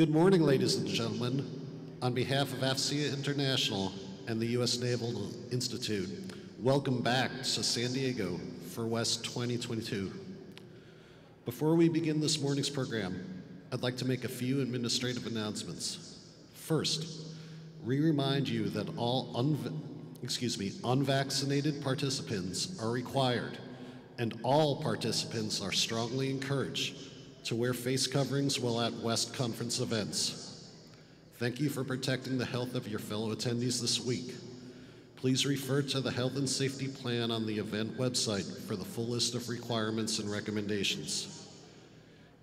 Good morning, ladies and gentlemen. On behalf of AFCEA International and the U.S. Naval Institute, welcome back to San Diego for West 2022. Before we begin this morning's program, I'd like to make a few administrative announcements. First, we remind you that all excuse me, unvaccinated participants are required and all participants are strongly encouraged to wear face coverings while at West Conference events. Thank you for protecting the health of your fellow attendees this week. Please refer to the Health and Safety Plan on the event website for the full list of requirements and recommendations.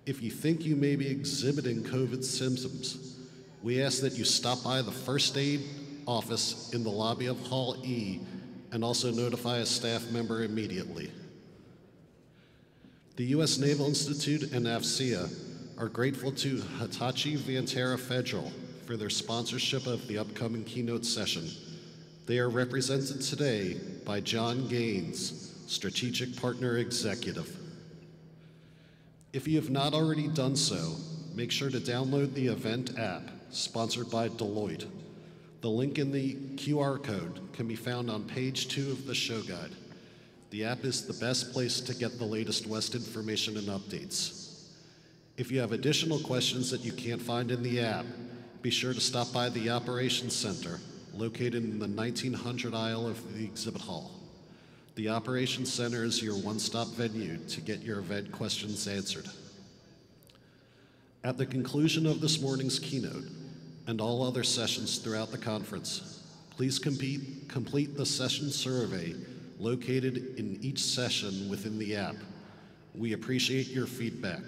If you think you may be exhibiting COVID symptoms, we ask that you stop by the first aid office in the lobby of Hall E and also notify a staff member immediately. The U.S. Naval Institute and AFCEA are grateful to Hitachi Vantara Federal for their sponsorship of the upcoming keynote session. They are represented today by John Gaines, Strategic Partner Executive. If you have not already done so, make sure to download the event app sponsored by Deloitte. The link in the QR code can be found on page two of the show guide. The app is the best place to get the latest West information and updates. If you have additional questions that you can't find in the app, be sure to stop by the Operations Center, located in the 1900 aisle of the exhibit hall. The Operations Center is your one stop venue to get your event questions answered. At the conclusion of this morning's keynote and all other sessions throughout the conference, please complete the session survey located in each session within the app. We appreciate your feedback.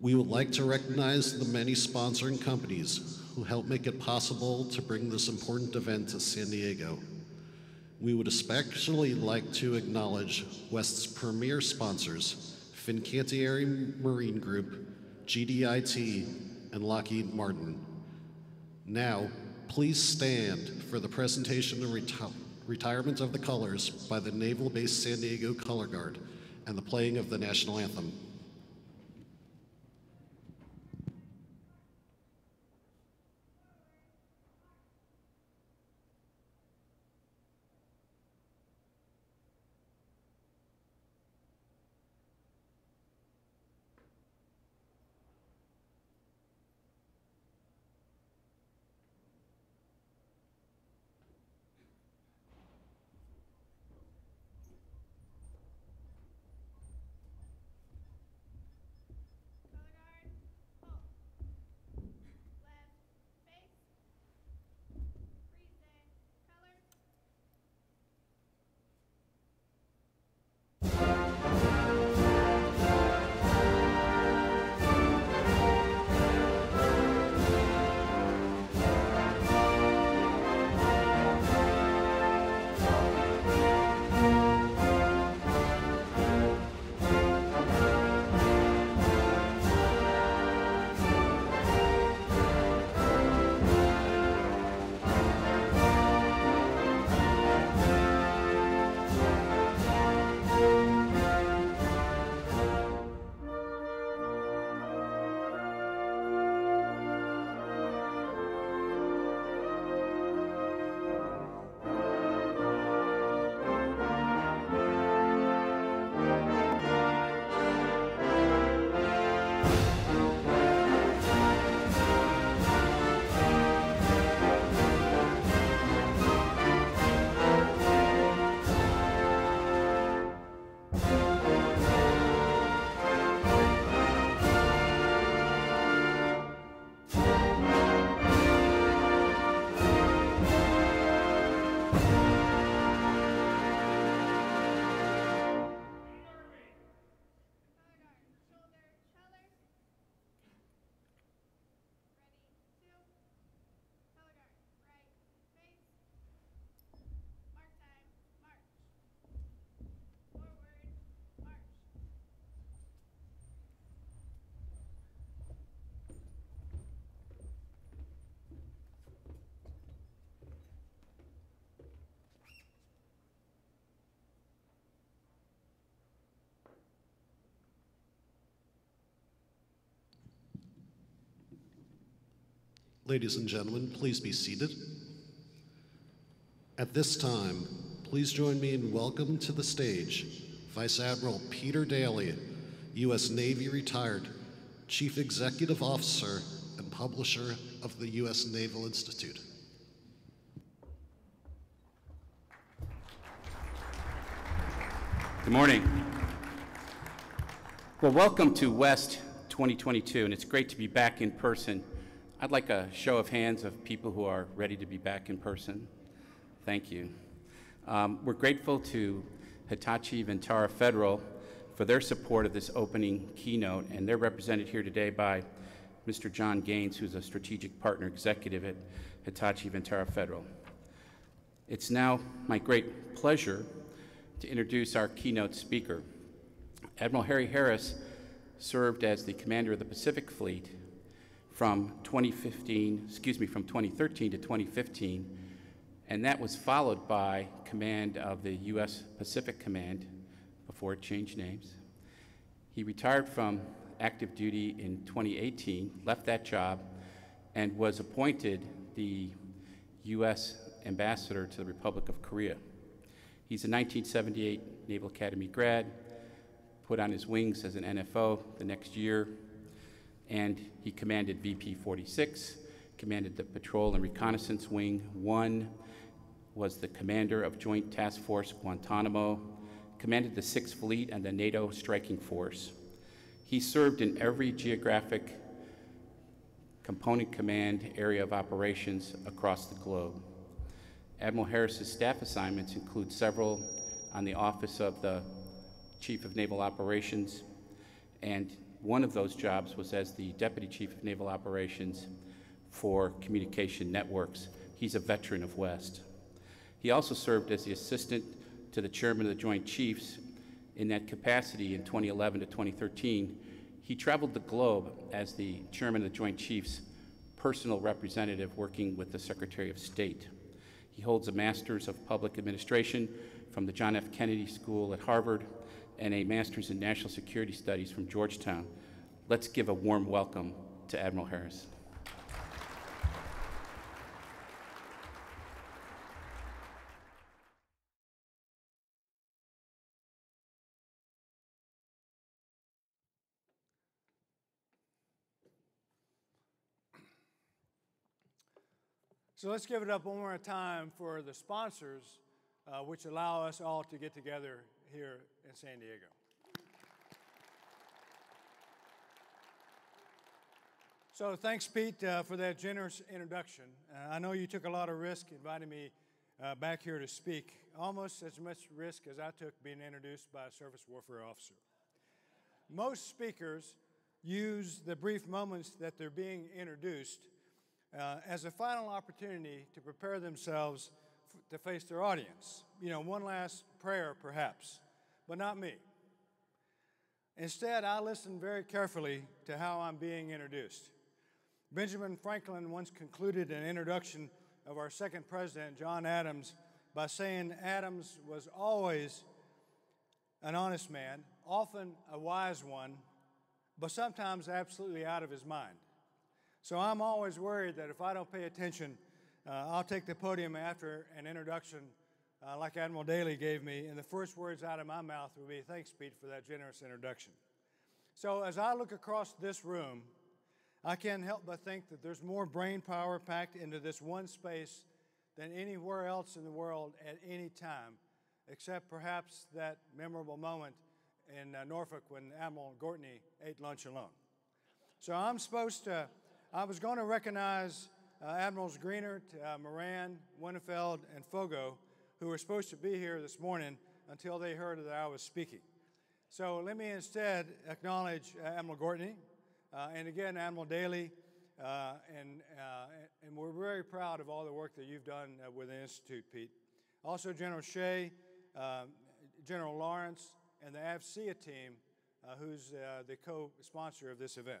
We would like to recognize the many sponsoring companies who help make it possible to bring this important event to San Diego. We would especially like to acknowledge West's premier sponsors, Fincantieri Marine Group, GDIT, and Lockheed Martin. Now, please stand for the presentation and reti- retirement of the colors by the Naval Base San Diego Color Guard and the playing of the national anthem. Ladies and gentlemen, please be seated. At this time, please join me in welcome to the stage Vice Admiral Peter Daly, U.S. Navy retired, Chief Executive Officer and publisher of the U.S. Naval Institute. Good morning. Well, welcome to West 2022, and it's great to be back in person. I'd like a show of hands of people who are ready to be back in person. Thank you. Um, we're grateful to Hitachi Vantara Federal for their support of this opening keynote, and they're represented here today by Mr. John Gaines, who's a strategic partner executive at Hitachi Vantara Federal. It's now my great pleasure to introduce our keynote speaker. Admiral Harry Harris served as the commander of the Pacific Fleet from 2015, excuse me, from 2013 to 2015, and that was followed by command of the U.S. Pacific Command before it changed names. He retired from active duty in 2018, left that job, and was appointed the U.S. ambassador to the Republic of Korea. He's a 1978 Naval Academy grad, put on his wings as an NFO the next year, and he commanded VP 46, commanded the Patrol and Reconnaissance Wing 1, was the commander of Joint Task Force Guantanamo, commanded the Sixth Fleet and the NATO Striking Force. He served in every geographic component command area of operations across the globe. Admiral Harris's staff assignments include several on the Office of the Chief of Naval Operations, and one of those jobs was as the Deputy Chief of Naval Operations for Communication Networks. He's a veteran of West. He also served as the assistant to the Chairman of the Joint Chiefs in that capacity in 2011 to 2013. He traveled the globe as the Chairman of the Joint Chiefs personal representative working with the Secretary of State. He holds a Master's of Public Administration from the John F. Kennedy School at Harvard and a Master's in National Security Studies from Georgetown. Let's give a warm welcome to Admiral Harris. So let's give it up one more time for the sponsors, uh, which allow us all to get together here in San Diego. So thanks, Pete, uh, for that generous introduction. Uh, I know you took a lot of risk inviting me uh, back here to speak, almost as much risk as I took being introduced by a surface warfare officer. Most speakers use the brief moments that they're being introduced uh, as a final opportunity to prepare themselves to face their audience. You know, one last prayer perhaps, but not me. Instead, I listen very carefully to how I'm being introduced. Benjamin Franklin once concluded an introduction of our second president, John Adams, by saying Adams was always an honest man, often a wise one, but sometimes absolutely out of his mind. So I'm always worried that if I don't pay attention, uh, I'll take the podium after an introduction uh, like Admiral Daly gave me, and the first words out of my mouth will be, Thanks, Pete, for that generous introduction. So as I look across this room, I can't help but think that there's more brain power packed into this one space than anywhere else in the world at any time, except perhaps that memorable moment in uh, Norfolk when Admiral Gortney ate lunch alone. So I'm supposed to I was going to recognize uh, Admirals Greenert, uh, Moran, Winnefeld, and Foggo, who were supposed to be here this morning until they heard that I was speaking. So let me instead acknowledge uh, Admiral Gortney, uh, and again, Admiral Daly, uh, and, uh, and we're very proud of all the work that you've done with the Institute, Pete. Also, General Shea, General Lawrence, and the AFCEA team, who's the co-sponsor of this event.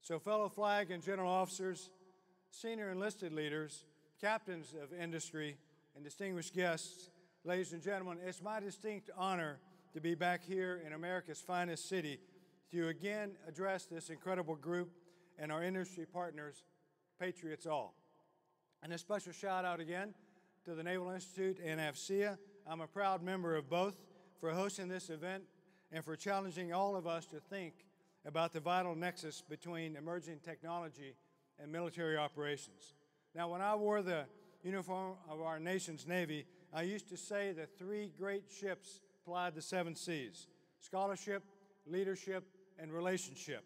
So, fellow flag and general officers, senior enlisted leaders, captains of industry, and distinguished guests, ladies and gentlemen, it's my distinct honor to be back here in America's finest city to again address this incredible group and our industry partners patriots all. And a special shout out again to the Naval Institute and AFCEA. I'm a proud member of both for hosting this event and for challenging all of us to think about the vital nexus between emerging technology and military operations. Now, when I wore the uniform of our nation's Navy, I used to say the three great ships plied the seven seas scholarship, leadership, and relationship.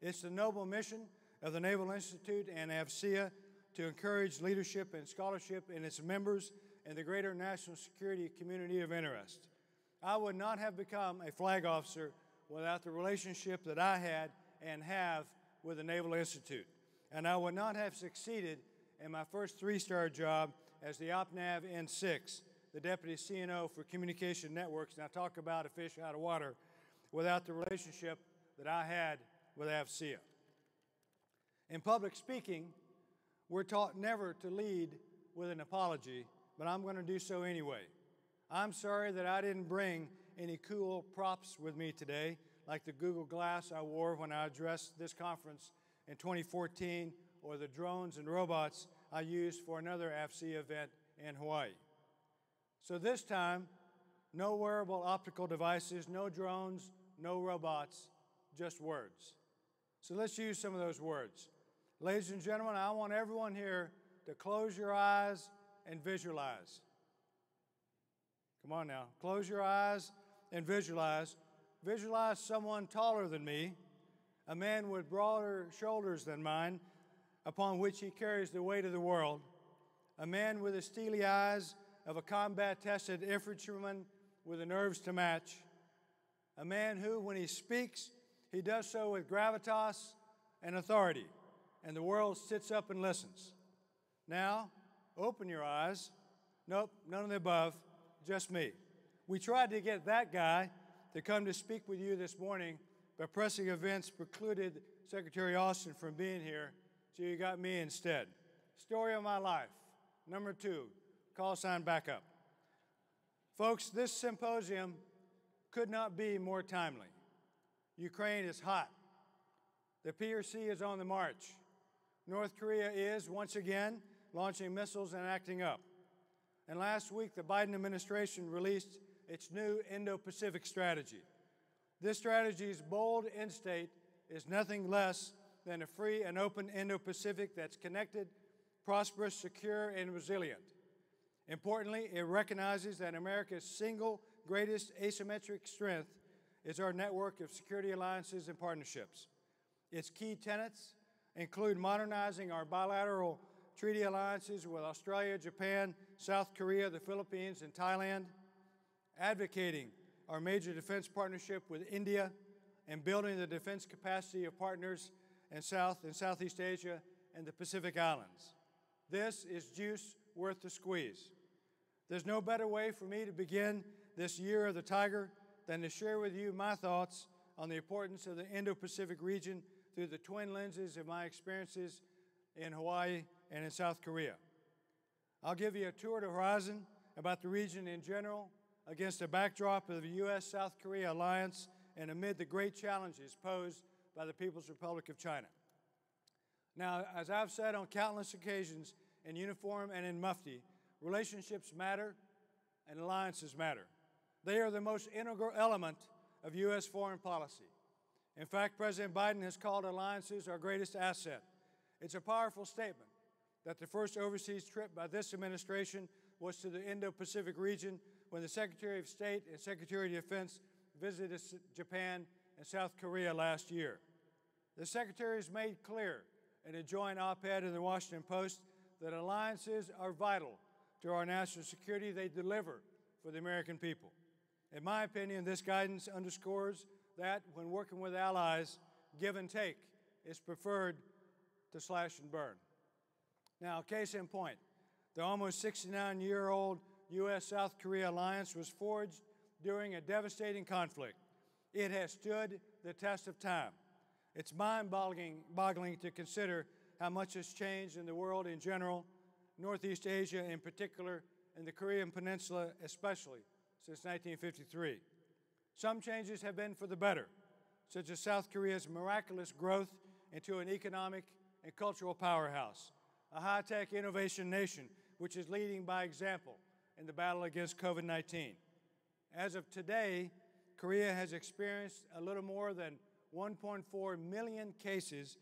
It's the noble mission of the Naval Institute and AFCEA to encourage leadership and scholarship in its members and the greater national security community of interest. I would not have become a flag officer without the relationship that I had and have with the Naval Institute. And I would not have succeeded in my first three star job as the OPNAV N6, the Deputy CNO for Communication Networks, and I talk about a fish out of water, without the relationship that I had with AFCEA. In public speaking, we're taught never to lead with an apology, but I'm going to do so anyway. I'm sorry that I didn't bring any cool props with me today, like the Google Glass I wore when I addressed this conference in 2014, or the drones and robots I used for another AFCEA event in Hawaii. So this time, no wearable optical devices, no drones, no robots, just words. So let's use some of those words. Ladies and gentlemen, I want everyone here to close your eyes and visualize. Come on now. Close your eyes and visualize. Visualize someone taller than me, a man with broader shoulders than mine, upon which he carries the weight of the world, a man with the steely eyes of a combat tested infantryman with the nerves to match, a man who, when he speaks, he does so with gravitas and authority, and the world sits up and listens. Now, open your eyes. Nope, none of the above just me. We tried to get that guy to come to speak with you this morning, but pressing events precluded Secretary Austin from being here, so you got me instead. Story of my life. Number two, call sign backup. Folks, this symposium could not be more timely. Ukraine is hot. The PRC is on the march. North Korea is, once again, launching missiles and acting up. And last week, the Biden administration released its new Indo Pacific strategy. This strategy's bold end state is nothing less than a free and open Indo Pacific that's connected, prosperous, secure, and resilient. Importantly, it recognizes that America's single greatest asymmetric strength is our network of security alliances and partnerships. Its key tenets include modernizing our bilateral treaty alliances with Australia, Japan, South Korea, the Philippines, and Thailand, advocating our major defense partnership with India, and building the defense capacity of partners in South and Southeast Asia and the Pacific Islands. This is juice worth the squeeze. There's no better way for me to begin this year of the Tiger than to share with you my thoughts on the importance of the Indo Pacific region through the twin lenses of my experiences in Hawaii and in South Korea. I'll give you a tour of horizon about the region in general against a backdrop of the U.S. South Korea alliance and amid the great challenges posed by the People's Republic of China. Now, as I've said on countless occasions in uniform and in mufti, relationships matter and alliances matter. They are the most integral element of U.S. foreign policy. In fact, President Biden has called alliances our greatest asset. It's a powerful statement that the first overseas trip by this administration was to the Indo Pacific region when the Secretary of State and Secretary of Defense visited Japan and South Korea last year. The Secretary has made clear in a joint op ed in the Washington Post that alliances are vital to our national security. They deliver for the American people. In my opinion, this guidance underscores that when working with allies, give and take is preferred to slash and burn. Now, case in point, the almost 69 year old U.S. South Korea alliance was forged during a devastating conflict. It has stood the test of time. It's mind boggling to consider how much has changed in the world in general, Northeast Asia in particular, and the Korean Peninsula especially since 1953. Some changes have been for the better, such as South Korea's miraculous growth into an economic and cultural powerhouse, a high tech innovation nation which is leading by example in the battle against COVID 19. As of today, Korea has experienced a little more than 1.4 million cases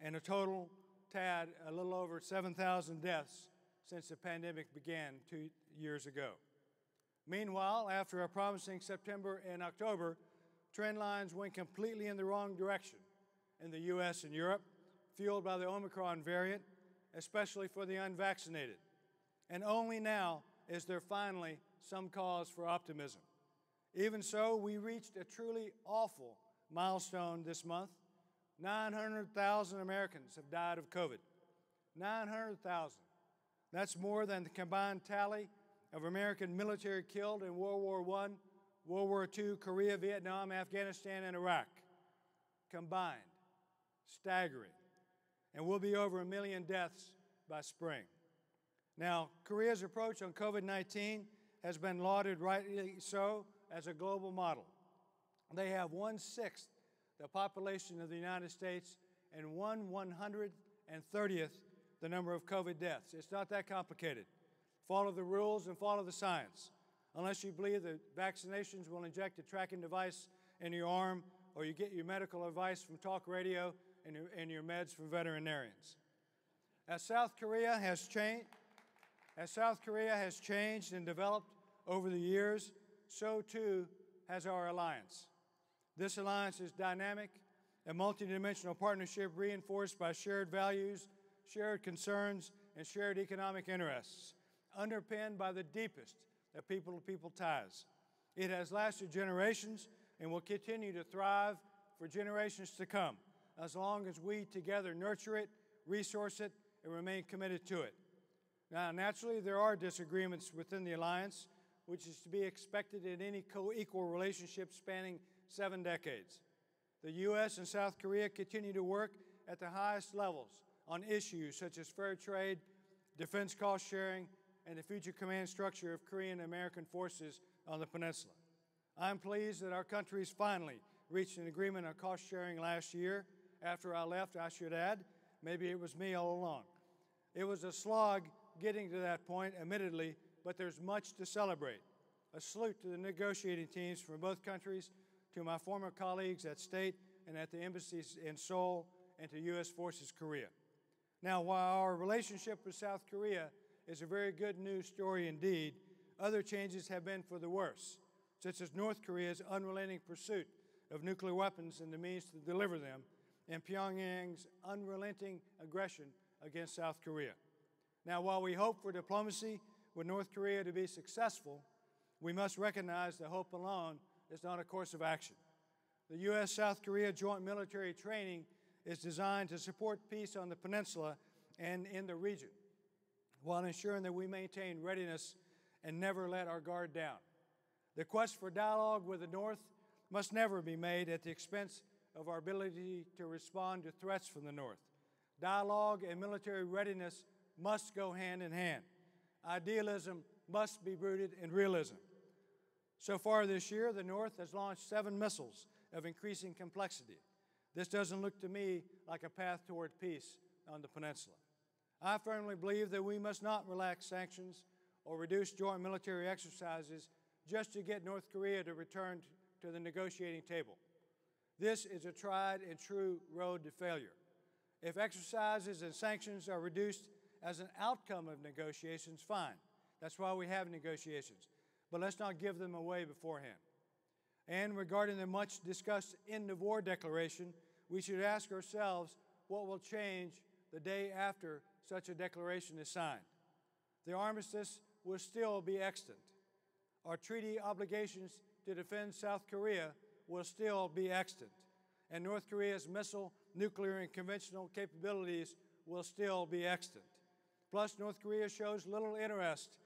and a total tad a little over 7,000 deaths since the pandemic began two years ago. Meanwhile, after a promising September and October, trend lines went completely in the wrong direction in the US and Europe, fueled by the Omicron variant, especially for the unvaccinated. And only now is there finally some cause for optimism. Even so, we reached a truly awful milestone this month. 900,000 Americans have died of COVID. 900,000. That's more than the combined tally of American military killed in World War I, World War II, Korea, Vietnam, Afghanistan, and Iraq. Combined. Staggering. And we'll be over a million deaths by spring. Now, Korea's approach on COVID 19 has been lauded rightly so as a global model. They have one sixth the population of the United States and one 130th the number of COVID deaths. It's not that complicated. Follow the rules and follow the science. Unless you believe that vaccinations will inject a tracking device in your arm or you get your medical advice from talk radio and your, and your meds from veterinarians. As South Korea has changed, as South Korea has changed and developed over the years, so too has our alliance. This alliance is dynamic, a multidimensional partnership reinforced by shared values, shared concerns, and shared economic interests, underpinned by the deepest of people to people ties. It has lasted generations and will continue to thrive for generations to come, as long as we together nurture it, resource it, and remain committed to it. Now, naturally, there are disagreements within the alliance, which is to be expected in any co equal relationship spanning seven decades. The U.S. and South Korea continue to work at the highest levels on issues such as fair trade, defense cost sharing, and the future command structure of Korean American forces on the peninsula. I'm pleased that our countries finally reached an agreement on cost sharing last year. After I left, I should add, maybe it was me all along. It was a slog getting to that point, admittedly, but there's much to celebrate. A salute to the negotiating teams from both countries, to my former colleagues at State and at the embassies in Seoul, and to U.S. Forces Korea. Now, while our relationship with South Korea is a very good news story indeed, other changes have been for the worse, such as North Korea's unrelenting pursuit of nuclear weapons and the means to deliver them, and Pyongyang's unrelenting aggression against South Korea. Now, while we hope for diplomacy with North Korea to be successful, we must recognize that hope alone is not a course of action. The U.S. South Korea joint military training is designed to support peace on the peninsula and in the region, while ensuring that we maintain readiness and never let our guard down. The quest for dialogue with the North must never be made at the expense of our ability to respond to threats from the North. Dialogue and military readiness must go hand in hand. Idealism must be rooted in realism. So far this year, the North has launched seven missiles of increasing complexity. This doesn't look to me like a path toward peace on the peninsula. I firmly believe that we must not relax sanctions or reduce joint military exercises just to get North Korea to return to the negotiating table. This is a tried and true road to failure. If exercises and sanctions are reduced as an outcome of negotiations, fine. That's why we have negotiations. But let's not give them away beforehand. And regarding the much discussed end of war declaration, we should ask ourselves what will change the day after such a declaration is signed. The armistice will still be extant. Our treaty obligations to defend South Korea will still be extant. And North Korea's missile, nuclear, and conventional capabilities will still be extant. Plus, North Korea shows little interest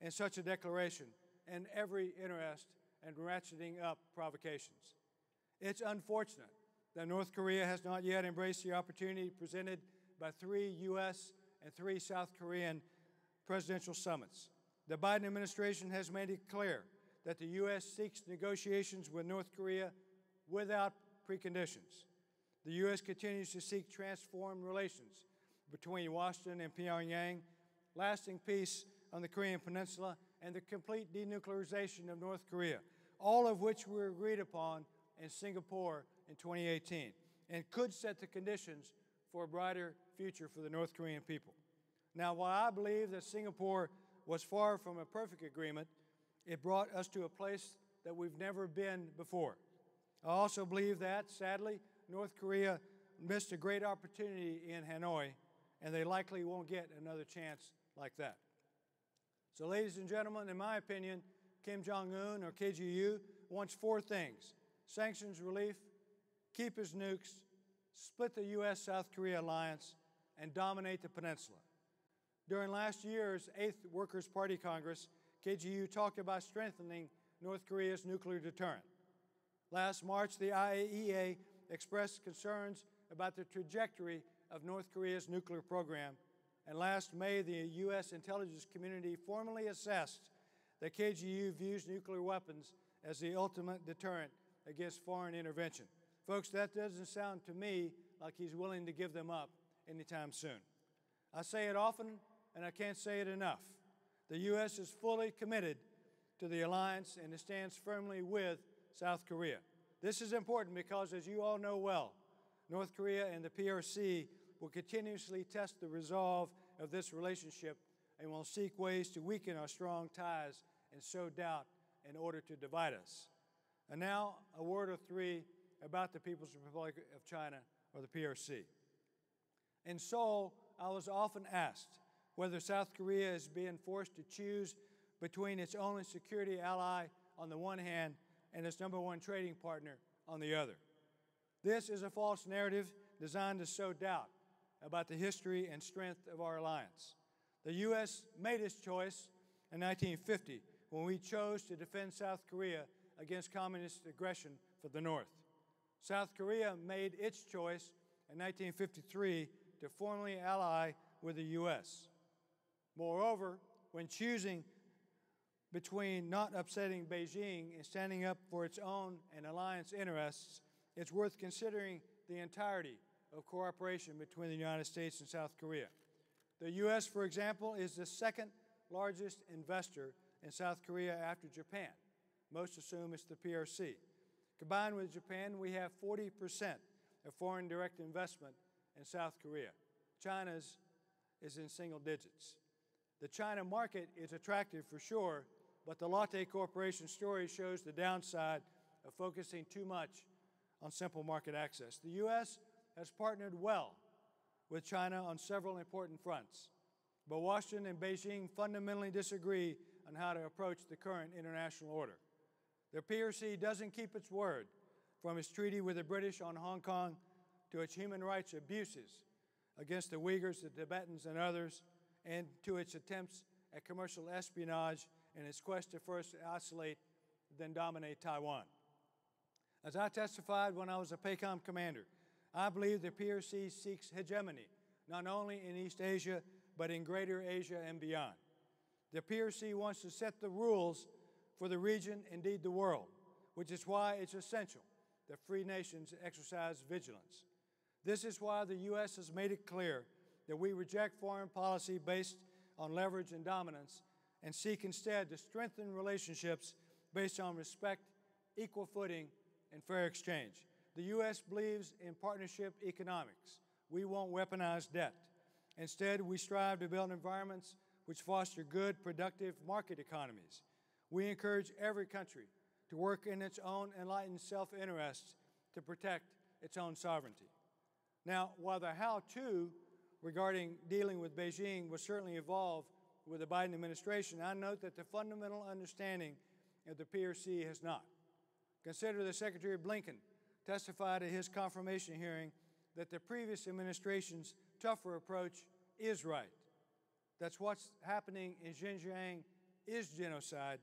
in such a declaration and every interest in ratcheting up provocations. It's unfortunate that North Korea has not yet embraced the opportunity presented by three U.S. and three South Korean presidential summits. The Biden administration has made it clear that the U.S. seeks negotiations with North Korea without preconditions. The U.S. continues to seek transformed relations between Washington and Pyongyang, lasting peace on the Korean Peninsula, and the complete denuclearization of North Korea, all of which were agreed upon in Singapore in 2018 and could set the conditions for a brighter future for the North Korean people. Now, while I believe that Singapore was far from a perfect agreement, it brought us to a place that we've never been before. I also believe that, sadly, North Korea missed a great opportunity in Hanoi, and they likely won't get another chance like that. So, ladies and gentlemen, in my opinion, Kim Jong un or KJU wants four things sanctions relief, keep his nukes, split the U.S. South Korea alliance, and dominate the peninsula. During last year's 8th Workers' Party Congress, KJU talked about strengthening North Korea's nuclear deterrent. Last March, the IAEA expressed concerns about the trajectory of North Korea's nuclear program, and last May, the U.S. intelligence community formally assessed that KJU views nuclear weapons as the ultimate deterrent against foreign intervention. Folks, that doesn't sound to me like he's willing to give them up anytime soon. I say it often, and I can't say it enough. The U.S. is fully committed to the alliance and it stands firmly with South Korea. This is important because, as you all know well, North Korea and the PRC will continuously test the resolve of this relationship and will seek ways to weaken our strong ties and sow doubt in order to divide us. And now, a word or three about the People's Republic of China, or the PRC. In Seoul, I was often asked whether South Korea is being forced to choose between its only security ally on the one hand and its number one trading partner on the other. This is a false narrative designed to sow doubt about the history and strength of our alliance. The U.S. made its choice in 1950 when we chose to defend South Korea against communist aggression for the North. South Korea made its choice in 1953 to formally ally with the U.S. Moreover, when choosing between not upsetting Beijing and standing up for its own and alliance interests, it's worth considering the entirety of cooperation between the United States and South Korea. The U.S., for example, is the second largest investor in South Korea after Japan. Most assume it's the PRC. Combined with Japan, we have 40% of foreign direct investment in South Korea. China's is in single digits. The China market is attractive for sure, but the Lotte Corporation story shows the downside of focusing too much on simple market access. The U.S. has partnered well with China on several important fronts, but Washington and Beijing fundamentally disagree on how to approach the current international order. The PRC doesn't keep its word from its treaty with the British on Hong Kong to its human rights abuses against the Uyghurs, the Tibetans, and others, and to its attempts at commercial espionage in its quest to first isolate, then dominate Taiwan. As I testified when I was a PACOM commander, I believe the PRC seeks hegemony, not only in East Asia, but in Greater Asia and beyond. The PRC wants to set the rules for the region, indeed the world, which is why it's essential that free nations exercise vigilance. This is why the U.S. has made it clear that we reject foreign policy based on leverage and dominance and seek instead to strengthen relationships based on respect, equal footing, and fair exchange. The U.S. believes in partnership economics. We won't weaponize debt. Instead, we strive to build environments which foster good, productive market economies we encourage every country to work in its own enlightened self interest to protect its own sovereignty. Now, while the how to regarding dealing with Beijing will certainly evolve with the Biden administration, I note that the fundamental understanding of the PRC has not. Consider the Secretary Blinken testified at his confirmation hearing that the previous administration's tougher approach is right. That's what's happening in Xinjiang is genocide,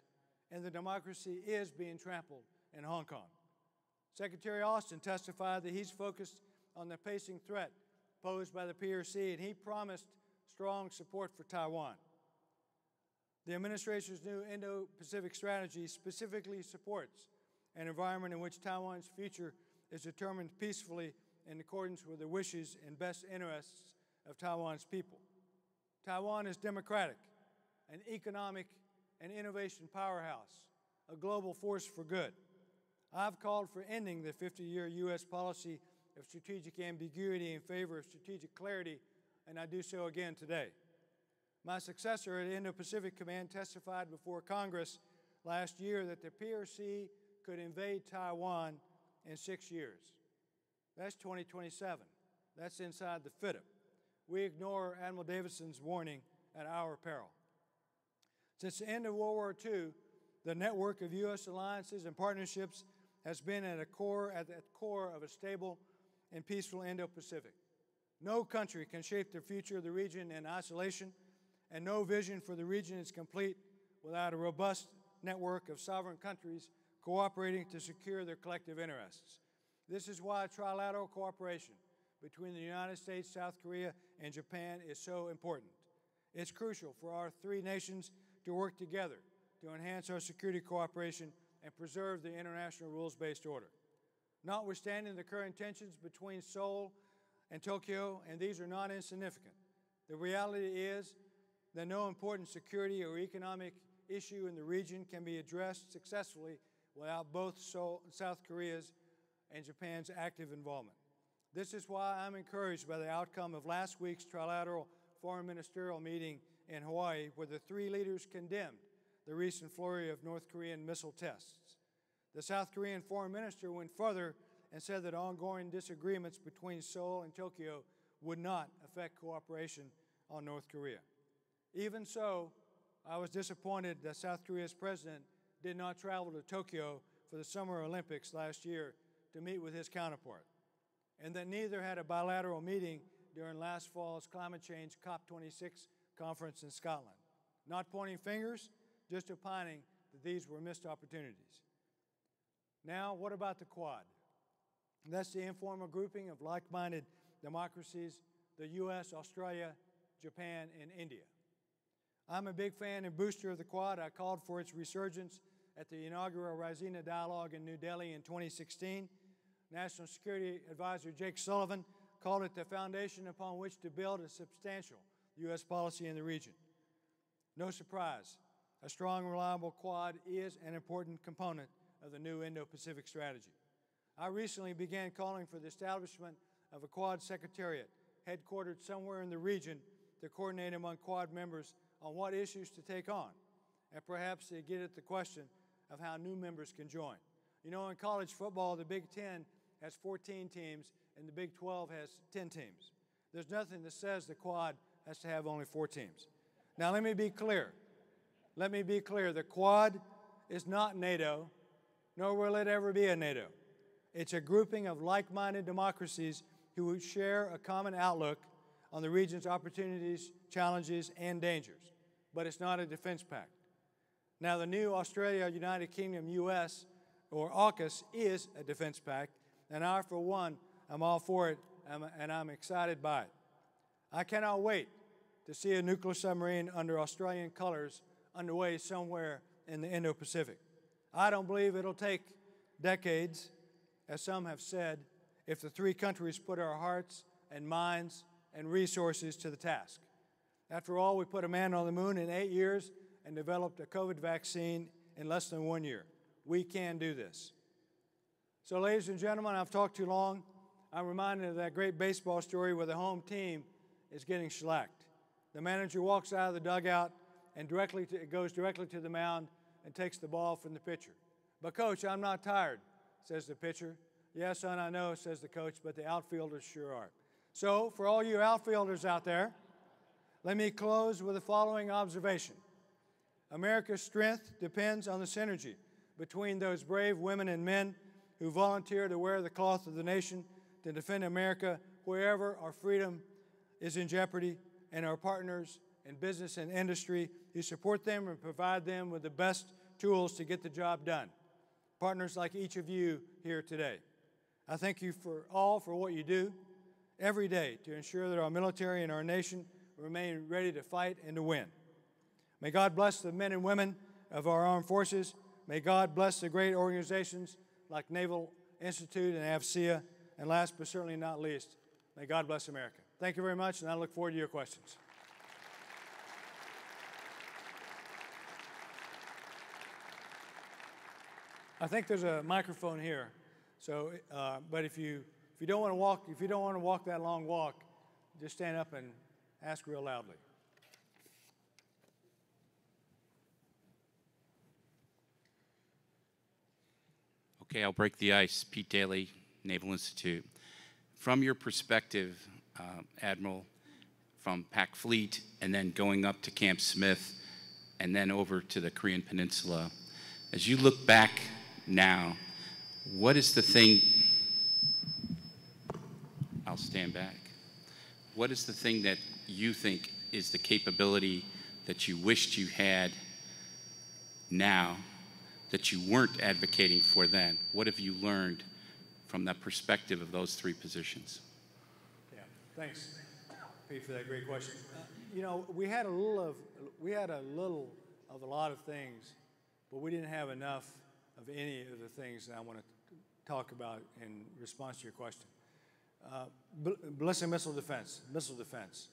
and the democracy is being trampled in Hong Kong. Secretary Austin testified that he's focused on the pacing threat posed by the PRC, and he promised strong support for Taiwan. The administration's new Indo Pacific strategy specifically supports an environment in which Taiwan's future is determined peacefully in accordance with the wishes and best interests of Taiwan's people. Taiwan is democratic, an economic and innovation powerhouse, a global force for good. I've called for ending the 50 year U.S. policy of strategic ambiguity in favor of strategic clarity, and I do so again today. My successor at Indo Pacific Command testified before Congress last year that the PRC could invade Taiwan in six years. That's 2027. That's inside the FYDP. We ignore Admiral Davidson's warning at our peril. Since the end of World War II, the network of U.S. alliances and partnerships has been at, a core, at the core of a stable and peaceful Indo Pacific. No country can shape the future of the region in isolation, and no vision for the region is complete without a robust network of sovereign countries cooperating to secure their collective interests. This is why trilateral cooperation between the United States, South Korea, and Japan is so important. It's crucial for our three nations to work together to enhance our security cooperation and preserve the international rules based order. Notwithstanding the current tensions between Seoul and Tokyo, and these are not insignificant, the reality is that no important security or economic issue in the region can be addressed successfully without both South Korea's and Japan's active involvement. This is why I'm encouraged by the outcome of last week's trilateral foreign ministerial meeting in Hawaii, where the three leaders condemned the recent flurry of North Korean missile tests. The South Korean foreign minister went further and said that ongoing disagreements between Seoul and Tokyo would not affect cooperation on North Korea. Even so, I was disappointed that South Korea's president did not travel to Tokyo for the Summer Olympics last year to meet with his counterpart, and that neither had a bilateral meeting during last fall's climate change COP26 conference in Scotland. Not pointing fingers, just opining that these were missed opportunities. Now, what about the Quad? That's the informal grouping of like minded democracies the US, Australia, Japan, and India. I'm a big fan and booster of the Quad. I called for its resurgence at the inaugural Raisina Dialogue in New Delhi in 2016. National Security Advisor Jake Sullivan called it the foundation upon which to build a substantial U.S. policy in the region. No surprise, a strong, reliable Quad is an important component of the new Indo Pacific strategy. I recently began calling for the establishment of a Quad Secretariat headquartered somewhere in the region to coordinate among Quad members on what issues to take on, and perhaps to get at the question of how new members can join. You know, in college football, the Big Ten has 14 teams, and the Big 12 has 10 teams. There's nothing that says the Quad has to have only four teams. Now, let me be clear. Let me be clear. The Quad is not NATO, nor will it ever be a NATO. It's a grouping of like minded democracies who share a common outlook on the region's opportunities, challenges, and dangers, but it's not a defense pact. Now, the new Australia, United Kingdom, U.S., or AUKUS is a defense pact, and I, for one, am all for it, and I'm excited by it. I cannot wait to see a nuclear submarine under Australian colors underway somewhere in the Indo Pacific. I don't believe it'll take decades, as some have said, if the three countries put our hearts and minds and resources to the task. After all, we put a man on the moon in eight years and developed a COVID vaccine in less than one year. We can do this. So, ladies and gentlemen, I've talked too long. I'm reminded of that great baseball story where the home team is getting shellacked. The manager walks out of the dugout and directly to, goes directly to the mound and takes the ball from the pitcher. But, coach, I'm not tired, says the pitcher. Yes, son, I know, says the coach, but the outfielders sure are. So, for all you outfielders out there, let me close with the following observation America's strength depends on the synergy between those brave women and men who volunteer to wear the cloth of the nation to defend America wherever our freedom is in jeopardy, and our partners in business and industry who support them and provide them with the best tools to get the job done. Partners like each of you here today. I thank you for all for what you do every day to ensure that our military and our nation remain ready to fight and to win. May God bless the men and women of our armed forces. May God bless the great organizations like Naval Institute and AFCEA. And last but certainly not least, may God bless America. Thank you very much, and I look forward to your questions. I think there's a microphone here. So, uh, but if you if you don't want to walk, if you don't want to walk that long walk, just stand up and ask real loudly. Okay, I'll break the ice. Pete Daly, Naval Institute. From your perspective, uh, Admiral, from Pac Fleet and then going up to Camp Smith and then over to the Korean Peninsula, as you look back now, what is the thing? I'll stand back. What is the thing that you think is the capability that you wished you had now that you weren't advocating for then? What have you learned from that perspective of those three positions? Yeah, thanks, Pete, for that great question. Uh, you know, we had a little of we had a little of a lot of things, but we didn't have enough of any of the things that I want to talk about in response to your question. Uh, ballistic missile defense, missile defense.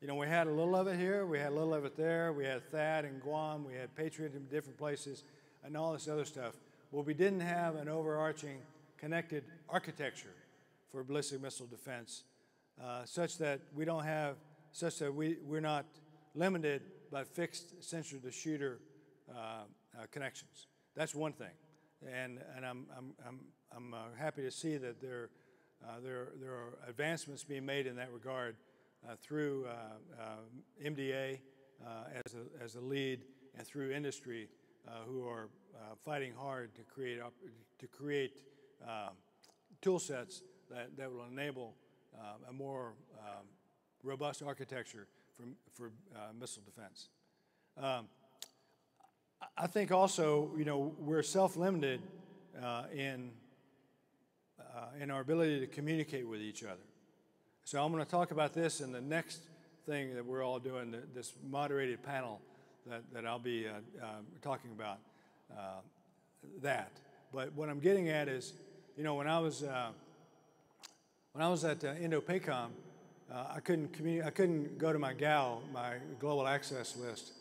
You know, we had a little of it here, we had a little of it there, we had THAAD in Guam, we had Patriot in different places, and all this other stuff. Well, we didn't have an overarching connected architecture for ballistic missile defense, uh, such that we don't have, such that we, we're not limited by fixed sensor to shooter uh, uh, connections. That's one thing. And, and I'm, I'm, I'm, I'm uh, happy to see that there, uh, there, there are advancements being made in that regard uh, through MDA as, a, as a lead and through industry who are fighting hard to create, to create um, tool sets that, that will enable uh, a more um, robust architecture for, for uh, missile defense. Um, I think also, you know, we're self-limited uh, in, uh, in our ability to communicate with each other. So I'm going to talk about this in the next thing that we're all doing, this moderated panel that, that I'll be uh, uh, talking about that. But what I'm getting at is you know, when I was uh, when I was at uh, INDOPACOM, uh, I couldn't communi- I couldn't go to my GAL, my global access list,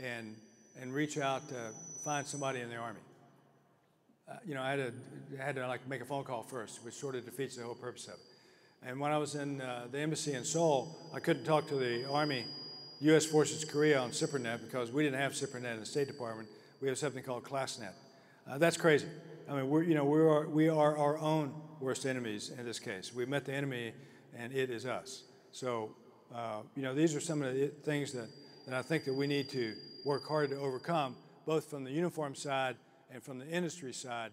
and and reach out to find somebody in the army. Uh, you know, I had to had to like make a phone call first, which sort of defeats the whole purpose of it. And when I was in uh, the embassy in Seoul, I couldn't talk to the Army, U.S. Forces Korea on SIPRNet because we didn't have SIPRNet in the State Department. We have something called ClassNet. Uh, that's crazy. I mean, we're, you know, we are, we are our own worst enemies in this case. We've met the enemy, and it is us. So, uh, you know, these are some of the things that, that I think that we need to work hard to overcome, both from the uniform side and from the industry side,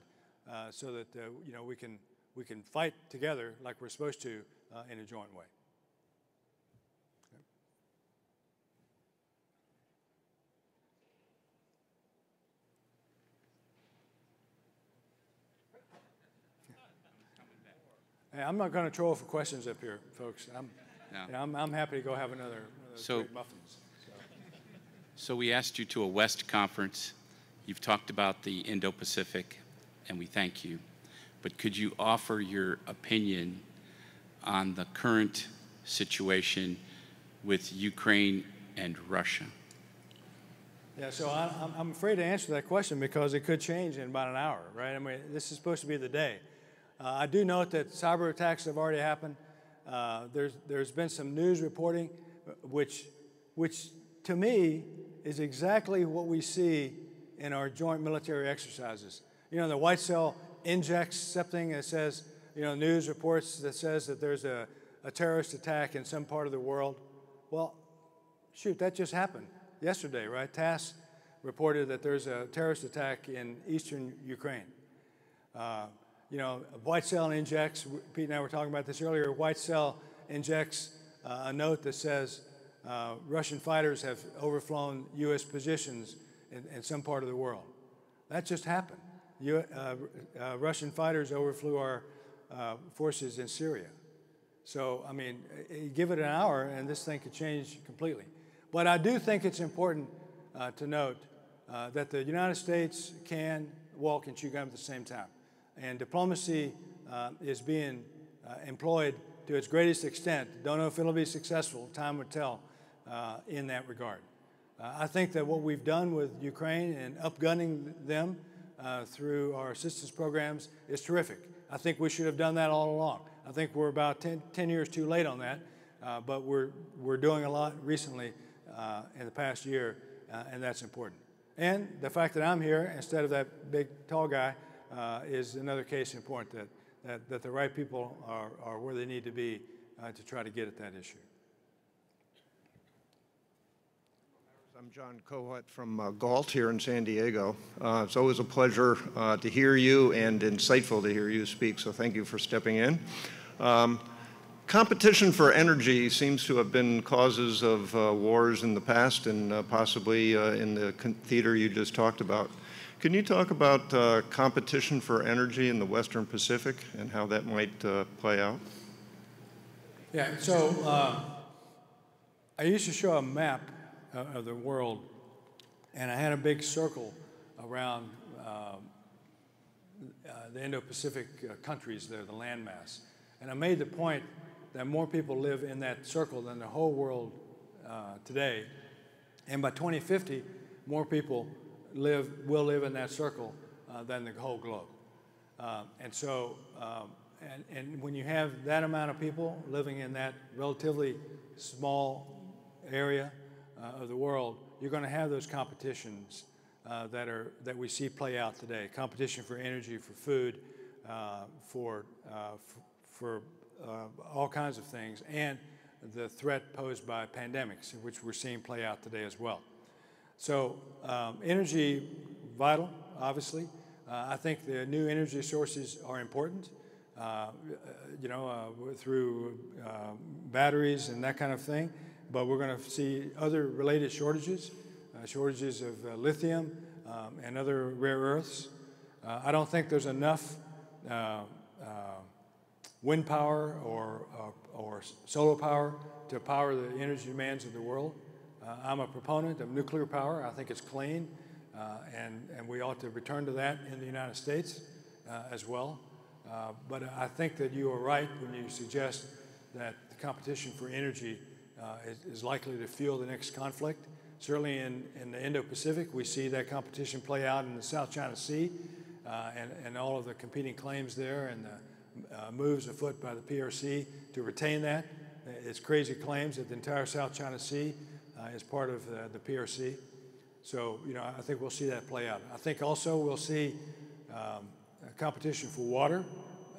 uh, so that, uh, you know, we can, we can fight together like we're supposed to uh, in a joint way. Hey, I'm not going to troll for questions up here, folks. I'm, no. you know, I'm, I'm, happy to go have another, so, muffins. So. so we asked you to a West conference. You've talked about the Indo-Pacific, and we thank you. But could you offer your opinion on the current situation with Ukraine and Russia? Yeah, so I, I'm afraid to answer that question because it could change in about an hour, right? I mean, this is supposed to be the day. Uh, I do note that cyber attacks have already happened. Uh, there's, there's been some news reporting, uh, which, which to me is exactly what we see in our joint military exercises. You know, the white cell injects something that says, you know, news reports that says that there's a, a terrorist attack in some part of the world. Well, shoot, that just happened yesterday, right? TASS reported that there's a terrorist attack in eastern Ukraine. Uh, you know, white cell injects, Pete and I were talking about this earlier, white cell injects uh, a note that says uh, Russian fighters have overflown U.S. positions in, in, some part of the world. That just happened. U, uh, uh Russian fighters overflew our uh, forces in Syria. So, I mean, give it an hour and this thing could change completely. But I do think it's important uh, to note that the United States can walk and chew gum at the same time. And diplomacy uh, is being uh, employed to its greatest extent. Don't know if it'll be successful. Time will tell uh, in that regard. Uh, I think that what we've done with Ukraine and upgunning them uh, through our assistance programs is terrific. I think we should have done that all along. I think we're about 10, 10 years too late on that, uh, but we're, we're doing a lot recently in the past year, and that's important. And the fact that I'm here instead of that big, tall guy uh, is another case in point that, that, that the right people are, are where they need to be uh, to try to get at that issue. I'm John Kohut from uh, Galt here in San Diego. Uh, it's always a pleasure uh, to hear you and insightful to hear you speak, so thank you for stepping in. Um, competition for energy seems to have been causes of uh, wars in the past and uh, possibly uh, in the theater you just talked about. Can you talk about competition for energy in the Western Pacific and how that might play out? Yeah, so I used to show a map uh, of the world, and I had a big circle around uh, uh, the Indo-Pacific uh, countries there, the landmass. And I made the point that more people live in that circle than the whole world uh, today. And by 2050, more people live, will live in that circle uh, than the whole globe. and so, um, and, and when you have that amount of people living in that relatively small area, uh, of the world, you're going to have those competitions uh, that are that we see play out today. Competition for energy, for food, uh, for for all kinds of things, and the threat posed by pandemics, which we're seeing play out today as well. So um, energy, vital, obviously. Uh, I think the new energy sources are important. Uh, you know, uh, through batteries and that kind of thing but we're going to see other related shortages, uh, shortages of uh, lithium um, and other rare earths. Uh, I don't think there's enough uh, uh, wind power or, uh, or solar power to power the energy demands of the world. I'm a proponent of nuclear power. I think it's clean, and, and we ought to return to that in the United States as well. but I think that you are right when you suggest that the competition for energy uh, is, is, likely to fuel the next conflict. Certainly in, in the Indo-Pacific, we see that competition play out in the South China Sea uh, and, and all of the competing claims there and the uh, moves afoot by the PRC to retain that. It's crazy claims that the entire South China Sea uh, is part of the, the PRC. So, you know, I think we'll see that play out. I think also we'll see um, competition for water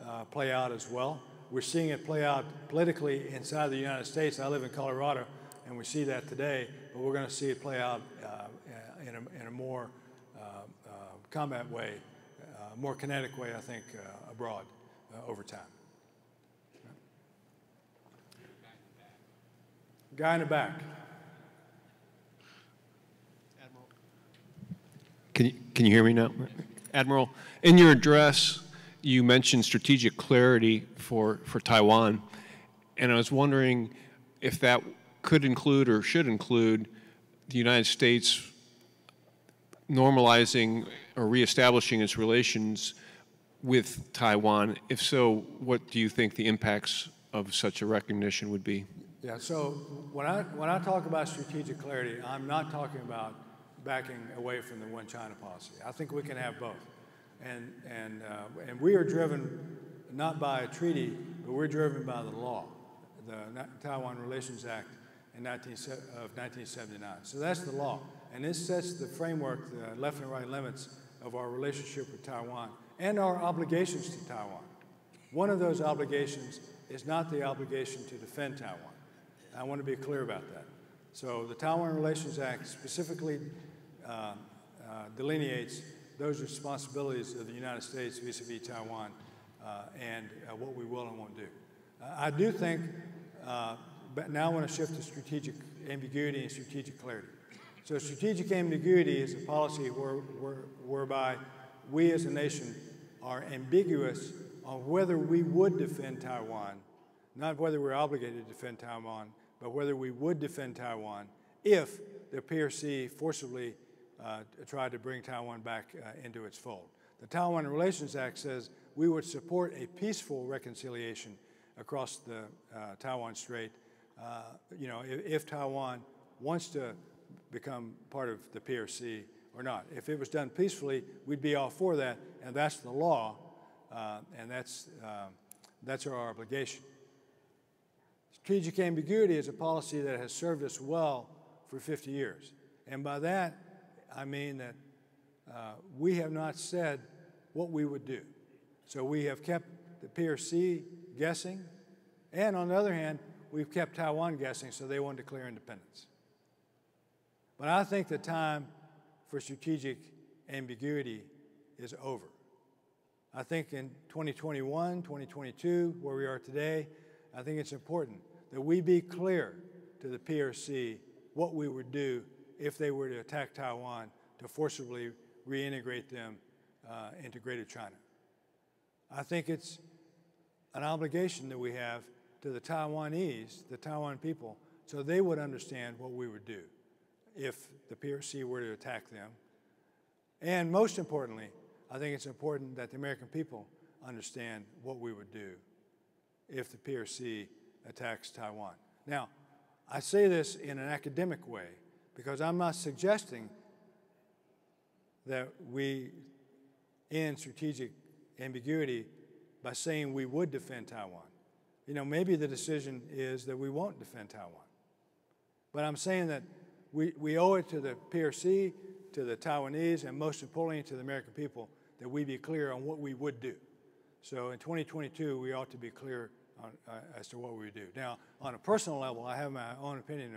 uh, play out as well. We're seeing it play out politically inside the United States. I live in Colorado, and we see that today, but we're going to see it play out uh, in, a, in, a, more uh, uh, combat way, uh, more kinetic way, I think, uh, abroad uh, over time. Guy in the back. Can you, can you hear me now? Admiral, in your address, you mentioned strategic clarity for, for Taiwan, and I was wondering if that could include or should include the United States normalizing or reestablishing its relations with Taiwan. If so, what do you think the impacts of such a recognition would be? Yeah, so when I, when I talk about strategic clarity, I'm not talking about backing away from the one China policy. I think we can have both. And, and, uh, and we are driven not by a treaty, but we're driven by the law, the Taiwan Relations Act in 19, of 1979. So that's the law. And this sets the framework, the left and right limits of our relationship with Taiwan and our obligations to Taiwan. One of those obligations is not the obligation to defend Taiwan. I want to be clear about that. So the Taiwan Relations Act specifically uh, uh, delineates those responsibilities of the United States vis-a-vis Taiwan uh, and what we will and won't do. I do think, but now I want to shift to strategic ambiguity and strategic clarity. So strategic ambiguity is a policy where, where, whereby we as a nation are ambiguous on whether we would defend Taiwan, not whether we're obligated to defend Taiwan, but whether we would defend Taiwan if the PRC forcibly uh, tried to bring Taiwan back uh, into its fold. The Taiwan Relations Act says we would support a peaceful reconciliation across the uh, Taiwan Strait. Uh, you know, if, if Taiwan wants to become part of the PRC or not. If it was done peacefully, we'd be all for that, and that's the law, uh, and that's, uh, that's our obligation. Strategic ambiguity is a policy that has served us well for 50 years. And by that, I mean that uh, we have not said what we would do. So we have kept the PRC guessing, and on the other hand, we've kept Taiwan guessing, so they won't declare independence. But I think the time for strategic ambiguity is over. I think in 2021, 2022, where we are today, I think it's important that we be clear to the PRC what we would do if they were to attack Taiwan to forcibly reintegrate them uh, into Greater China. I think it's an obligation that we have to the Taiwanese, the Taiwan people, so they would understand what we would do if the PRC were to attack them. And most importantly, I think it's important that the American people understand what we would do if the PRC attacks Taiwan. Now, I say this in an academic way because I'm not suggesting that we end strategic ambiguity by saying we would defend Taiwan. You know, maybe the decision is that we won't defend Taiwan. But I'm saying that we, we owe it to the PRC, to the Taiwanese, and most importantly to the American people that we be clear on what we would do. So in 2022, we ought to be clear on, uh, as to what we would do. Now, on a personal level, I have my own opinion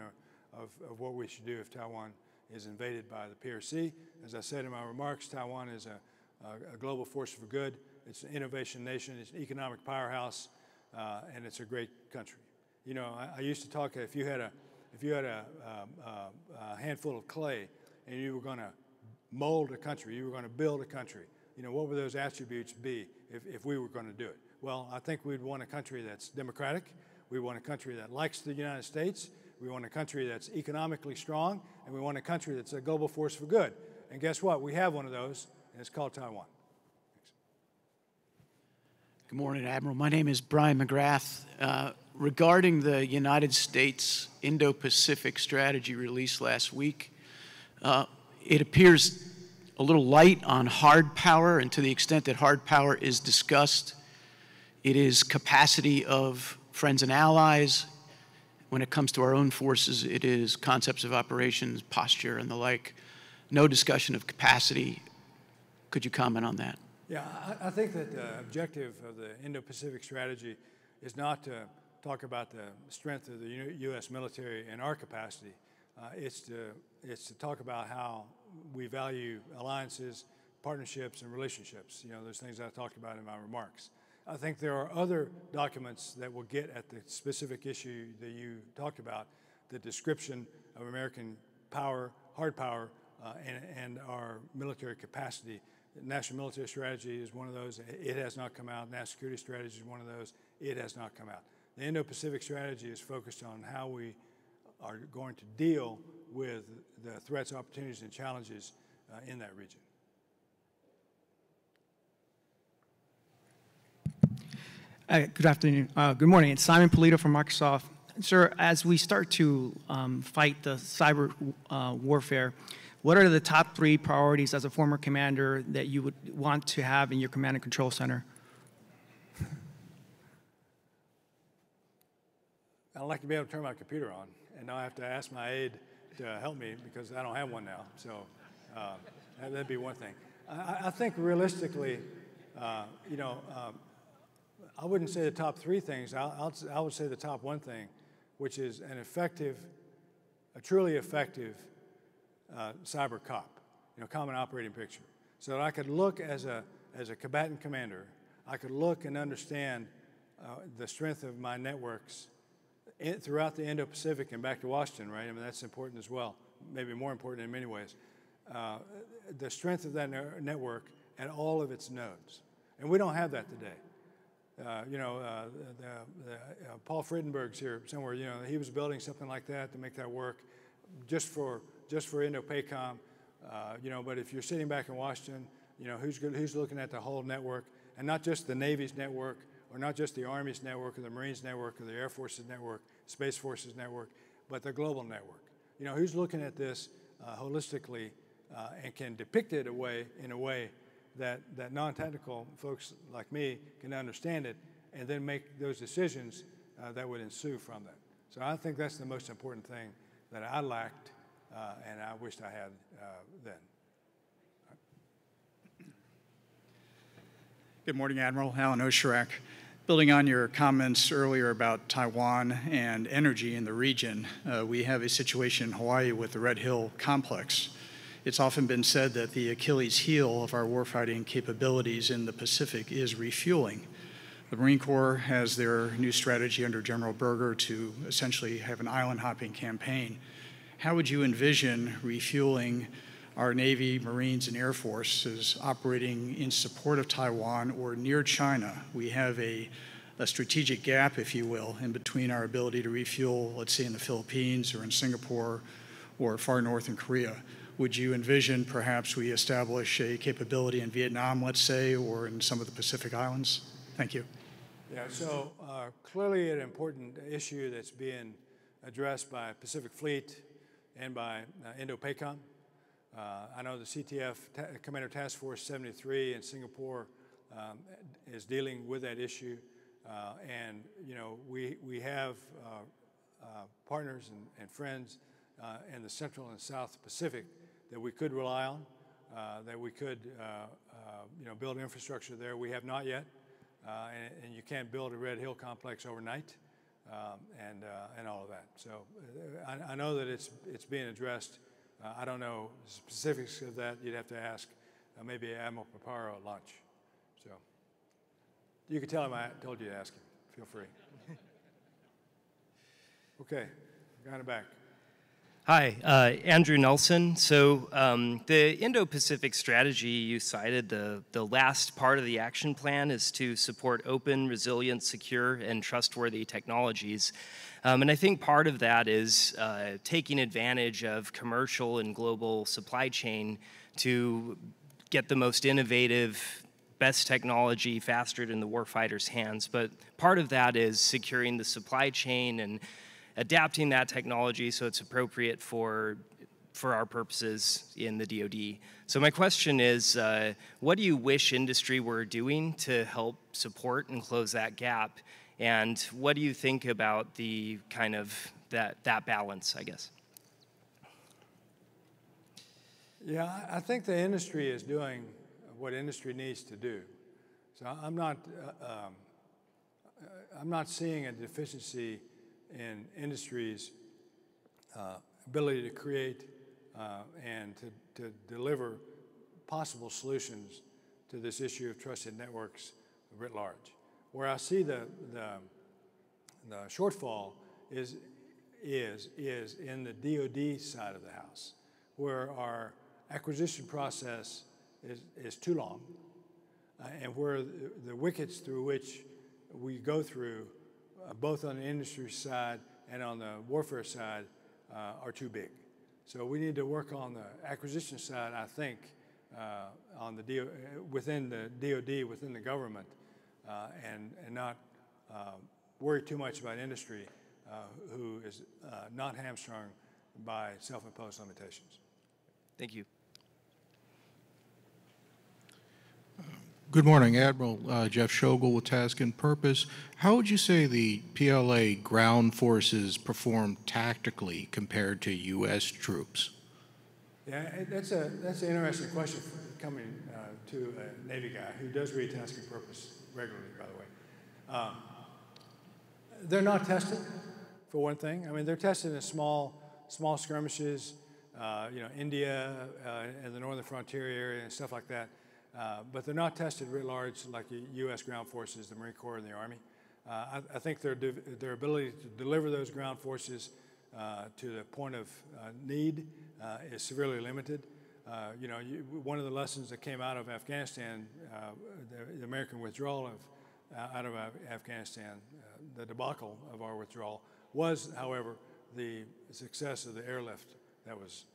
of, of, what we should do if Taiwan is invaded by the PRC. As I said in my remarks, Taiwan is a, a, a global force for good. It's an innovation nation. It's an economic powerhouse, uh, and it's a great country. You know, I, I, used to talk if you had a if you had a, um, uh, a handful of clay and you were going to mold a country, you were going to build a country. You know, what would those attributes be if, if we were going to do it? Well, I think we'd want a country that's democratic. We want a country that likes the United States. We want a country that's economically strong, and we want a country that's a global force for good. And guess what? We have one of those, and it's called Taiwan. Good morning, Admiral. My name is Brian McGrath. Uh, regarding the United States Indo Pacific strategy released last week, uh, it appears a little light on hard power, and to the extent that hard power is discussed, it is capacity of friends and allies. When it comes to our own forces, it is concepts of operations, posture, and the like. No discussion of capacity. Could you comment on that? Yeah, I, I think that the objective of the Indo Pacific strategy is not to talk about the strength of the U U.S. military and our capacity. Uh, it's, to, it's to talk about how we value alliances, partnerships, and relationships. You know, those things I talked about in my remarks. I think there are other documents that will get at the specific issue that you talked about, the description of American power, hard power, uh, and, and, our military capacity. The National Military Strategy is one of those. It has not come out. National Security Strategy is one of those. It has not come out. The Indo-Pacific Strategy is focused on how we are going to deal with the threats, opportunities, and challenges uh, in that region. Uh, good afternoon. Uh, good morning. It's Simon Polito from Microsoft. Sir, as we start to um, fight the cyber uh, warfare, what are the top three priorities as a former commander that you would want to have in your command and control center? I'd like to be able to turn my computer on, and now I have to ask my aide to help me because I don't have one now. So uh, that'd be one thing. I, I think realistically, uh, you know, um, I wouldn't say the top three things. I'll, I would say the top one thing, which is an effective, a truly effective uh, cyber COP, you know, common operating picture. So that I could look as a, as a combatant commander, I could look and understand uh, the strength of my networks in, throughout the Indo-Pacific and back to Washington, right? I mean, that's important as well, maybe more important in many ways. Uh, the strength of that network and all of its nodes. And we don't have that today. Uh, you know, uh, the, uh, Paul Frittenberg's here somewhere. You know, he was building something like that to make that work, just for just for Indo-PACOM. Uh, you know, but if you're sitting back in Washington, you know, who's good, who's looking at the whole network and not just the Navy's network or not just the Army's network or the Marines network or the Air Force's network, Space Force's network, but the global network. You know, who's looking at this holistically and can depict it away in a way that, that non-technical folks like me can understand it and then make those decisions uh, that would ensue from that. So I think that's the most important thing that I lacked uh, and I wished I had uh, then. Good morning, Admiral. Alan Osherak. Building on your comments earlier about Taiwan and energy in the region, uh, we have a situation in Hawaii with the Red Hill complex. It's often been said that the Achilles heel of our warfighting capabilities in the Pacific is refueling. The Marine Corps has their new strategy under General Berger to essentially have an island hopping campaign. How would you envision refueling our Navy, Marines, and Air Forces operating in support of Taiwan or near China. We have a, a, strategic gap, if you will, in between our ability to refuel, let's say in the Philippines or in Singapore or far north in Korea. Would you envision perhaps we establish a capability in Vietnam, let's say, or in some of the Pacific Islands? Thank you. Yeah, so uh, clearly an important issue that's being addressed by Pacific Fleet and by uh, Indo-PACOM. Uh, I know the CTF Ta Commander Task Force 73 in Singapore um, is dealing with that issue. Uh, and, you know, we, we have uh, uh partners and, and friends in the Central and South Pacific that we could rely on, uh, that we could, you know, build infrastructure there. We have not yet. And, and, you can't build a Red Hill complex overnight. Um, and, and all of that. So I, I know that it's, it's being addressed uh, I don't know specifics of that. You'd have to ask uh, maybe Admiral Paparo at lunch. So you can tell him I told you to ask him. Feel free. okay, got it back. Hi, uh, Andrew Nelson. So um, the Indo-Pacific strategy you cited, the, the last part of the action plan is to support open, resilient, secure, and trustworthy technologies. Um, and I think part of that is uh, taking advantage of commercial and global supply chain to get the most innovative, best technology faster in the warfighter's hands. But part of that is securing the supply chain and adapting that technology so it's appropriate for for our purposes in the DoD. So my question is, uh, what do you wish industry were doing to help support and close that gap? And what do you think about the kind of that that balance? I guess. Yeah, I think the industry is doing what industry needs to do. So I'm not, uh, um, I'm not seeing a deficiency in industry's uh, ability to create uh, and to, to deliver possible solutions to this issue of trusted networks writ large. Where I see the, the, the shortfall is, is, is in the DoD side of the house, where our acquisition process is, is too long, uh, and where the, the wickets through which we go through both on the industry side and on the warfare side, uh, are too big. So we need to work on the acquisition side, I think, uh, on the DO, within the DoD, within the government, uh, and and not uh, worry too much about industry, uh, who is not hamstrung by self-imposed limitations. Thank you. Good morning, Admiral uh, Jeff Schogol with Task and Purpose. How would you say the PLA ground forces perform tactically compared to U.S. troops? Yeah, that's a that's an interesting question coming uh, to a Navy guy who does read Task and Purpose regularly, by the way. Um, they're not tested, for one thing. I mean, they're tested in small small skirmishes, uh, you know, India uh, and the northern frontier area and stuff like that. Uh, but they're not tested writ large like the U.S. ground forces, the Marine Corps, and the Army. Uh, I, I, think their, their ability to deliver those ground forces uh, to the point of uh, need uh, is severely limited. you know, you, one of the lessons that came out of Afghanistan, the, the, American withdrawal of, out of Afghanistan, the debacle of our withdrawal, was, however, the success of the airlift that was,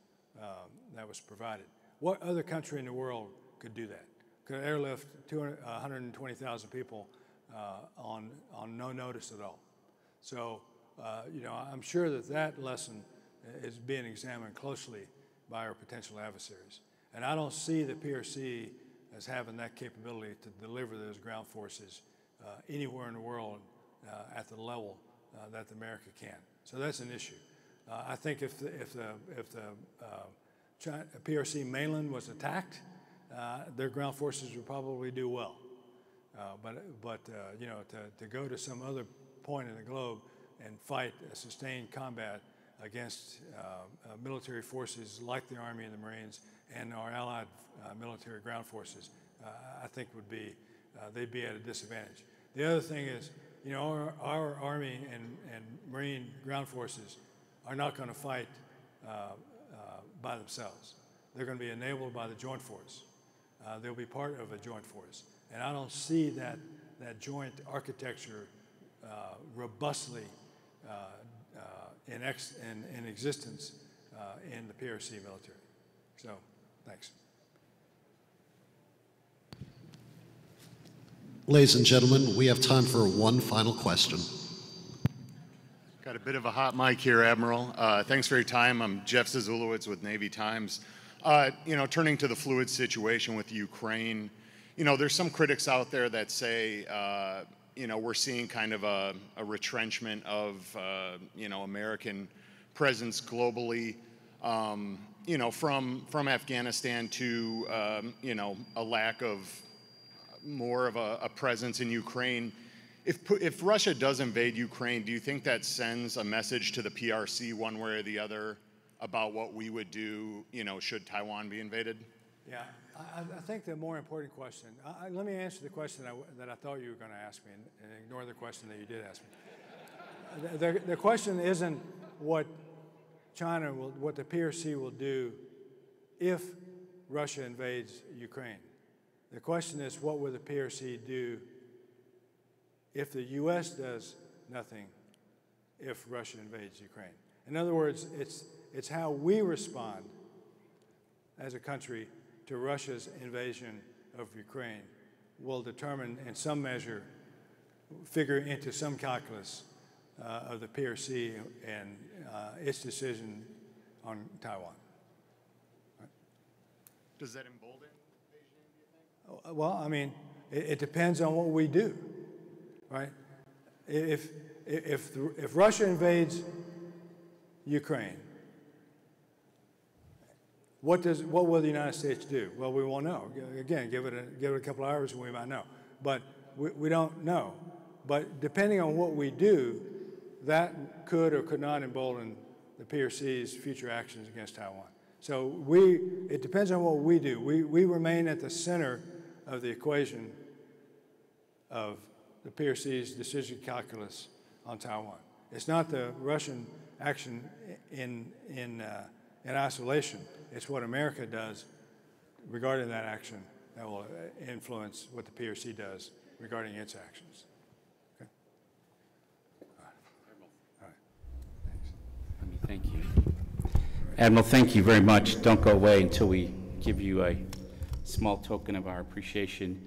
that was provided. What other country in the world could do that. Could airlift 120,000 people uh, on, on no notice at all. So, uh, you know, I'm sure that that lesson is being examined closely by our potential adversaries. And I don't see the PRC as having that capability to deliver those ground forces uh, anywhere in the world uh, at the level uh, that America can. So that's an issue. Uh, I think if the, if the, if the China, PRC mainland was attacked, their ground forces would probably do well. but but you know, to, to go to some other point in the globe and fight a sustained combat against uh, uh, military forces like the Army and the Marines and our allied uh, military ground forces, I think would be, they'd be at a disadvantage. The other thing is, you know, our, our Army and, and Marine ground forces are not going to fight uh, uh, by themselves. They're going to be enabled by the joint force. Uh, they'll be part of a joint force. And I don't see that, that joint architecture robustly in, ex, in, in existence uh, in the PRC military. So, thanks. Ladies and gentlemen, we have time for one final question. Got a bit of a hot mic here, Admiral. Uh, thanks for your time. I'm Jeff Ziezulewicz with Navy Times. Uh, you know, turning to the fluid situation with Ukraine, you know, there's some critics out there that say, uh, you know, we're seeing kind of a, a retrenchment of, uh, you know, American presence globally, um, you know, from, from Afghanistan to, um, you know, a lack of more of a, a presence in Ukraine. If, if Russia does invade Ukraine, do you think that sends a message to the PRC one way or the other about what we would do, you know, should Taiwan be invaded? Yeah, I, I think the more important question, I, let me answer the question that I, that I thought you were going to ask me and, and, ignore the question that you did ask me. the, the, the question isn't what China will, what the PRC will do if Russia invades Ukraine. The question is, what will the PRC do if the U.S. does nothing if Russia invades Ukraine? In other words, it's, it's how we respond as a country to Russia's invasion of Ukraine will determine, in some measure, figure into some calculus uh, of the PRC and uh, its decision on Taiwan. Right? Does that embolden Beijing, oh, Well, I mean, it, it, depends on what we do, right? If, if, if Russia invades Ukraine, what, does, what will the United States do? Well, we won't know. Again, give it a, give it a couple hours and we might know. But we, we don't know. But depending on what we do, that could or could not embolden the PRC's future actions against Taiwan. So we, it depends on what we do. We, we remain at the center of the equation of the PRC's decision calculus on Taiwan. It's not the Russian action in, in, uh, in isolation. It's what America does regarding that action that will influence what the PRC does regarding its actions. Okay? All right. Thank you. Admiral, thank you very much. Don't go away until we give you a small token of our appreciation.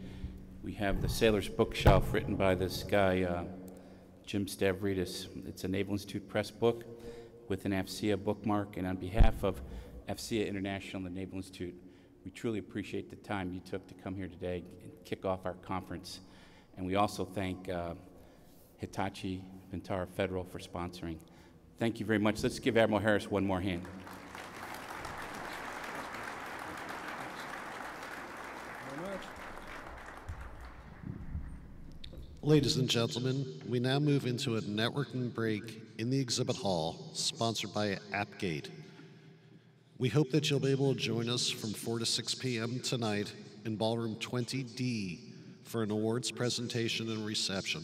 We have the Sailor's Bookshelf written by this guy, uh, Jim Stavridis. It's a Naval Institute press book with an AFCEA bookmark, and on behalf of AFCEA International and the Naval Institute, we truly appreciate the time you took to come here today and kick off our conference. And we also thank uh, Hitachi Vantara Federal for sponsoring. Thank you very much. Let's give Admiral Harris one more hand. Ladies and gentlemen, we now move into a networking break in the exhibit hall sponsored by Appgate. We hope that you'll be able to join us from 4 to 6 p.m. tonight in Ballroom 20D for an awards presentation and reception.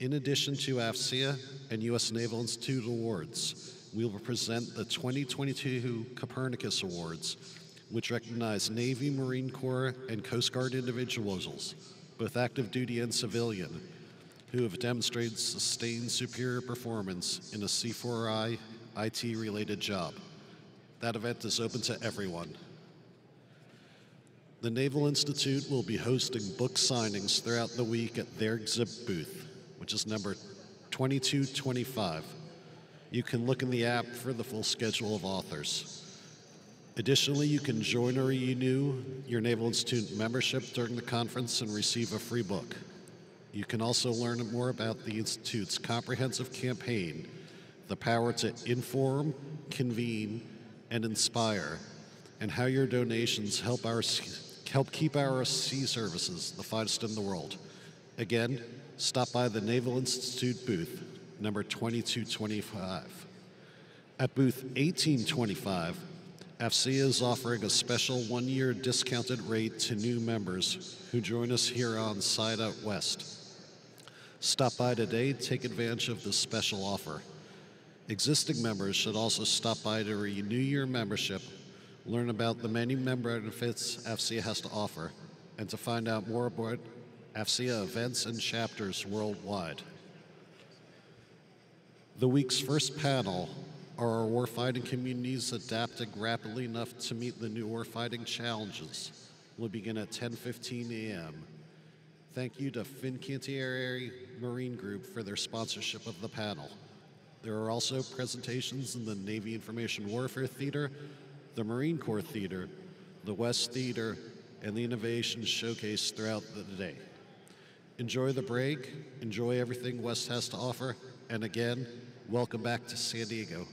In addition to AFCEA and U.S. Naval Institute awards, we will present the 2022 Copernicus Awards, which recognize Navy, Marine Corps, and Coast Guard individuals, both active duty and civilian, who have demonstrated sustained superior performance in a C4I IT related job. That event is open to everyone. The Naval Institute will be hosting book signings throughout the week at their exhibit booth, which is number 2225. You can look in the app for the full schedule of authors. Additionally, you can join or renew your Naval Institute membership during the conference and receive a free book. You can also learn more about the Institute's comprehensive campaign, The Power to Inform, Convene, and Inspire, and how your donations help, our, help keep our sea services the finest in the world. Again, stop by the Naval Institute booth, number 2225. At booth 1825, AFCEA is offering a special one year discounted rate to new members who join us here on Side Out West. Stop by today, take advantage of this special offer. Existing members should also stop by to renew your membership, learn about the many member benefits AFCEA has to offer, and to find out more about AFCEA events and chapters worldwide. The week's first panel are our warfighting communities adapting rapidly enough to meet the new warfighting challenges? Will begin at 10:15 a.m. Thank you to Fincantieri Marine Group for their sponsorship of the panel. There are also presentations in the Navy Information Warfare Theater, the Marine Corps Theater, the West Theater, and the Innovation Showcase throughout the day. Enjoy the break, enjoy everything West has to offer, and again, welcome back to San Diego.